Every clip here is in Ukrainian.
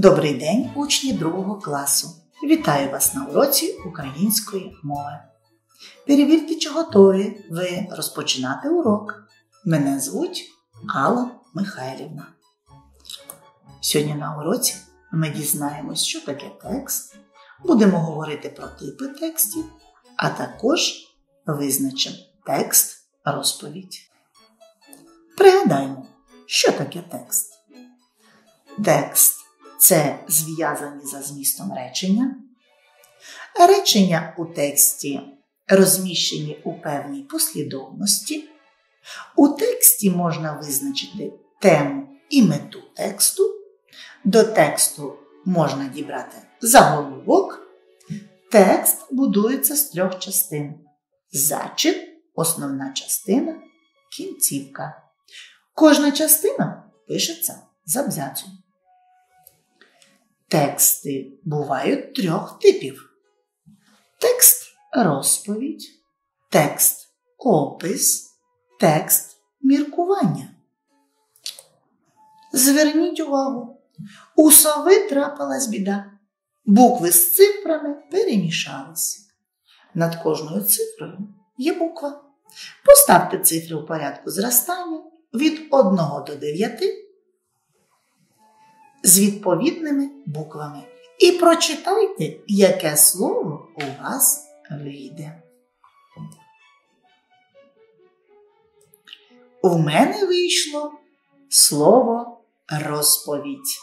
Добрий день, учні другого класу. Вітаю вас на уроці української мови. Перевірте, чи готові ви розпочинати урок. Мене звуть Алла Михайлівна. Сьогодні на уроці ми дізнаємось, що таке текст, будемо говорити про типи текстів, а також визначимо текст розповідь. Пригадаймо, що таке текст. Текст це зв'язані за змістом речення. Речення у тексті розміщені у певній послідовності. У тексті можна визначити тему і мету тексту. До тексту можна дібрати заголовок. Текст будується з трьох частин: зачин, основна частина, кінцівка. Кожна частина пишеться з абзацом. Тексти бувають трьох типів: текст розповідь, текст опис, текст міркування. Зверніть увагу, у сови трапилась біда. Букви з цифрами перемішалися. Над кожною цифрою є буква. Поставте цифри у порядку зростання від 1 до 9 з відповідними буквами. І прочитайте, яке слово у вас вийде. У мене вийшло слово розповідь.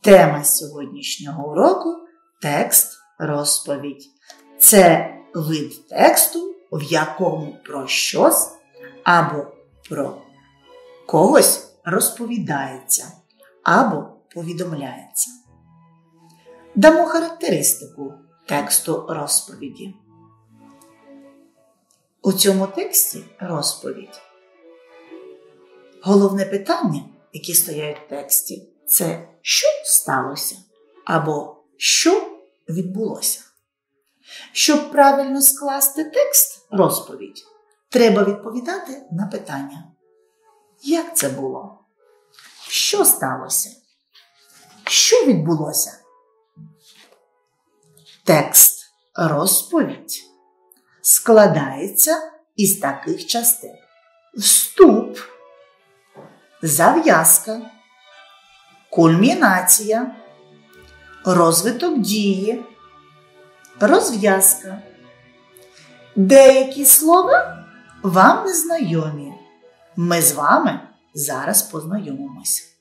Тема сьогоднішнього уроку текст розповідь. Це вид тексту, в якому про щось або про когось розповідається або повідомляється. Дамо характеристику тексту розповіді. У цьому тексті розповідь. Головне питання, які стоять в тексті, це що сталося або що відбулося. Щоб правильно скласти текст розповідь, треба відповідати на питання. Як це було? Що сталося? Що відбулося? Текст розповідь складається із таких частин: вступ, зав'язка, кульмінація, розвиток дії, розв'язка. Деякі слова вам не знайомі. Ми з вами зараз познайомимося.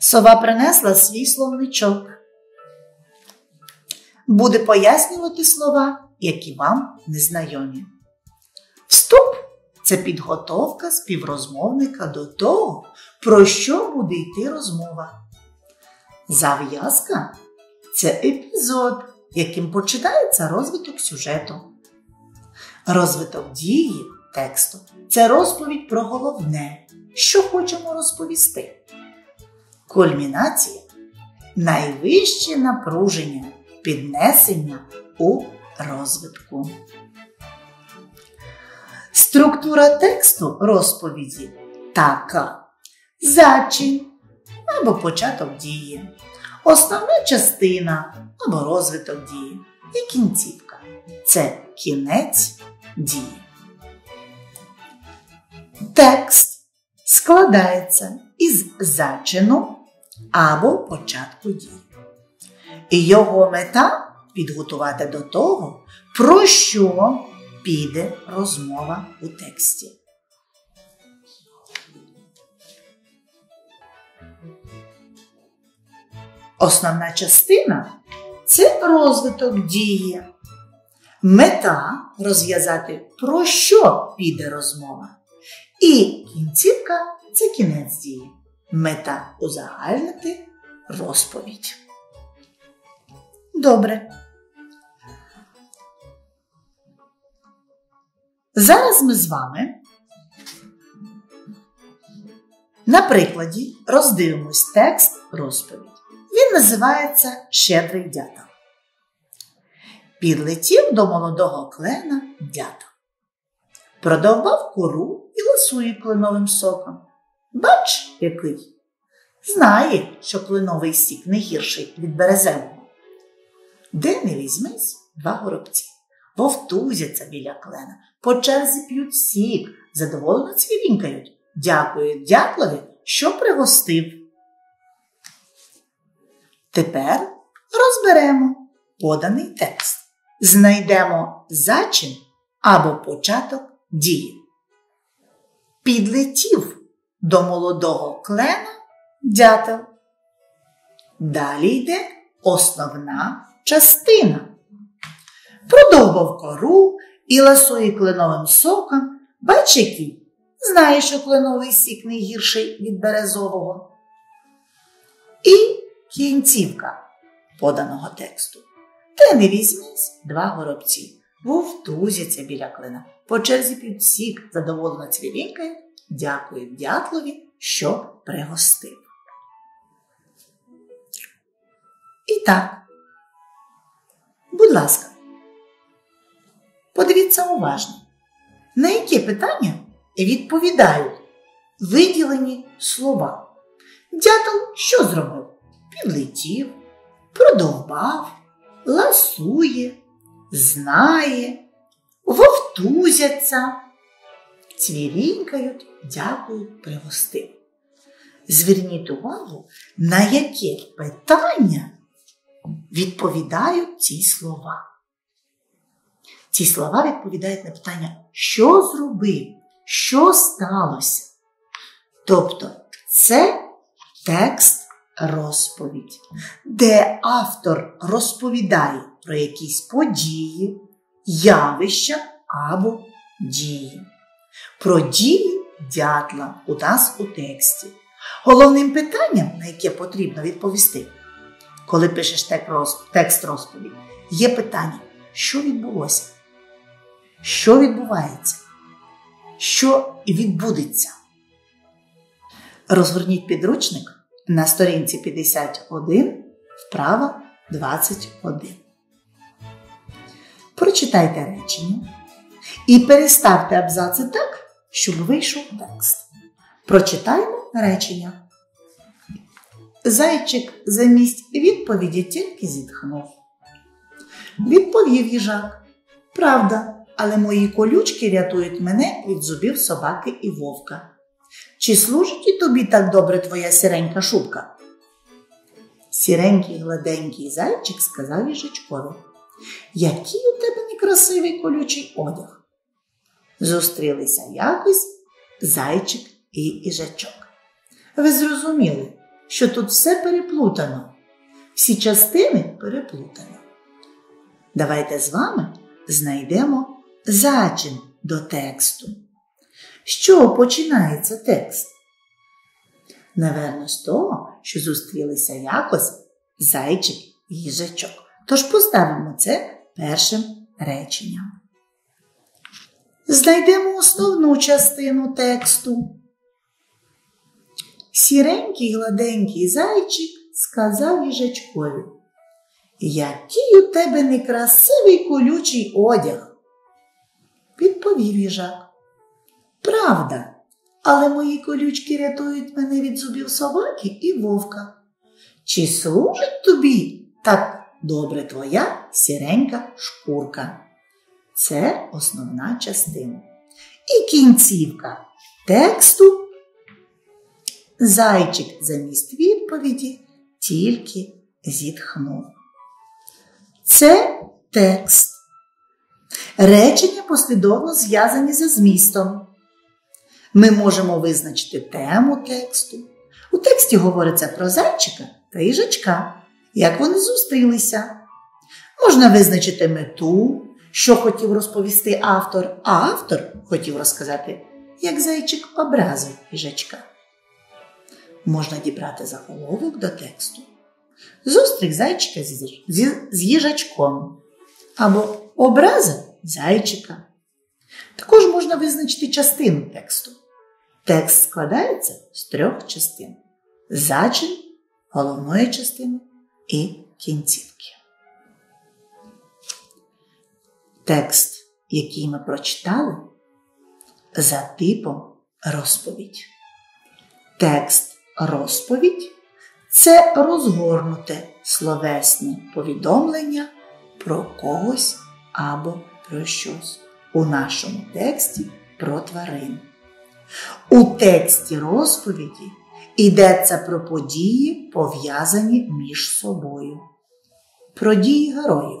Сова принесла свій словничок. Буде пояснювати слова, які вам незнайомі. Вступ це підготовка співрозмовника до того, про що буде йти розмова. Зав'язка це епізод, яким починається розвиток сюжету. Розвиток дії тексту це розповідь про головне, що хочемо розповісти. Кульмінація найвище напруження, піднесення у розвитку. Структура тексту розповіді така: зачин або початок дії, основна частина або розвиток дії і кінцівка це кінець дії. Текст складається із зачину або початку дії. І його мета підготувати до того, про що піде розмова у тексті. Основна частина це розвиток дії. Мета розв'язати, про що піде розмова. І кінцівка це кінець дії. Мета узагальнити розповідь. Добре. Зараз ми з вами на прикладі роздивимось текст розповідь. Він називається Щедрий дятел. Підлетів до молодого клена дятел. Продовбав кору і ласує кленовим соком. Бач, який. знає, що кленовий сік не гірший від березевого. Де не візьмись два горобці, вовтузяться біля клена, по черзі п'ють сік, задоволено цвірінькають, дякують дятлові, що пригостив. Тепер розберемо поданий текст. Знайдемо зачин або початок дії. Підлетів до молодого клена дятел. Далі йде основна частина. Продовбав кору і ласує кленовим соком, бач який, знає, що кленовий сік не гірший від березового. І кінцівка поданого тексту. Та не візьмись два горобці, вовтузяться біля клина, по черзі під сік, задоволено цвірінькає, дякує дятлові, що пригостив. І так, будь ласка, подивіться уважно, на які питання відповідають виділені слова. Дятел що зробив? Підлетів, продовбав, ласує, знає, вовтузяться, цвірінькають, дякують, пригостив. Зверніть увагу, на яке питання відповідають ці слова. Ці слова відповідають на питання, що зробив, що сталося. Тобто це текст розповідь, де автор розповідає про якісь події, явища або дії. Про дії дятла у нас у тексті. Головним питанням, на яке потрібно відповісти, коли пишеш текст розповідь, є питання, що відбулося, що відбувається, що відбудеться. Розгорніть підручник на сторінці 51, вправа 21. Прочитайте речення і переставте абзаци так, щоб вийшов текст. Прочитаємо речення. Зайчик замість відповіді тільки зітхнув. Відповів їжак. Правда, але мої колючки рятують мене від зубів собаки і вовка. Чи служить і тобі так добре твоя сіренька шубка? Сіренький гладенький зайчик сказав їжачкові. Який у тебе некрасивий колючий одяг. Зустрілися якось зайчик і їжачок. Ви зрозуміли, що тут все переплутано, всі частини переплутані. Давайте з вами знайдемо зачин до тексту. З чого починається текст? Наверно, з того, що зустрілися якось зайчик і їжачок. Тож поставимо це першим реченням. Знайдемо основну частину тексту. Сіренький гладенький зайчик сказав їжачкові. Який у тебе некрасивий колючий одяг? Відповів їжак. Правда, але мої колючки рятують мене від зубів собаки і вовка. Чи служить тобі так добре твоя сіренька шкурка? Це основна частина. І кінцівка тексту. Зайчик замість відповіді тільки зітхнув. Це текст. Речення послідовно зв'язані за змістом. Ми можемо визначити тему тексту. У тексті говориться про зайчика та їжачка, як вони зустрілися. Можна визначити мету, що хотів розповісти автор, а автор хотів розказати, як зайчик образив їжачка. Можна дібрати заголовок до тексту. Зустріч зайчика з їжачком або образа зайчика. Також можна визначити частину тексту. Текст складається з трьох частин: зачин, головної частини і кінцівки. Текст, який ми прочитали, за типом розповідь. Текст розповідь це розгорнуте словесне повідомлення про когось або про щось. У нашому тексті про тварин. У тексті розповіді йдеться про події, пов'язані між собою, про дії героїв,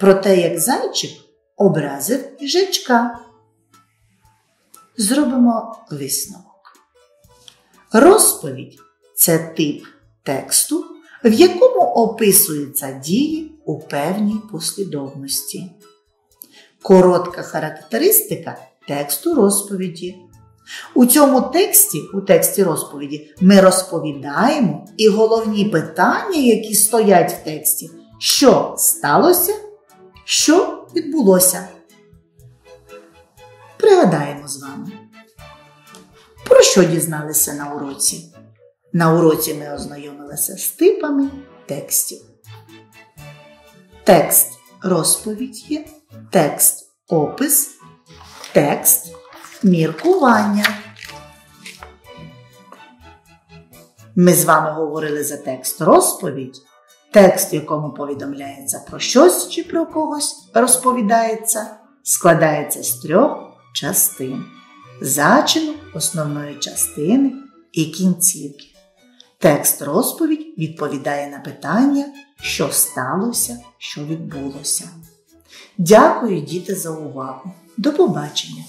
про те, як зайчик образив їжачка. Зробимо висновок. Розповідь це тип тексту, в якому описуються дії у певній послідовності. Коротка характеристика тексту розповіді. У цьому тексті, у тексті розповіді, ми розповідаємо і головні питання, які стоять в тексті, що сталося, що відбулося. Пригадаємо з вами. Про що дізналися на уроці? На уроці ми ознайомилися з типами текстів. Текст розповідь є, текст опис, текст міркування. Ми з вами говорили за текст розповідь, текст, в якому повідомляється про щось чи про когось розповідається, складається з трьох частин зачину основної частини і кінцівки. Текст розповідь відповідає на питання, що сталося, що відбулося. Дякую, діти, за увагу. До побачення!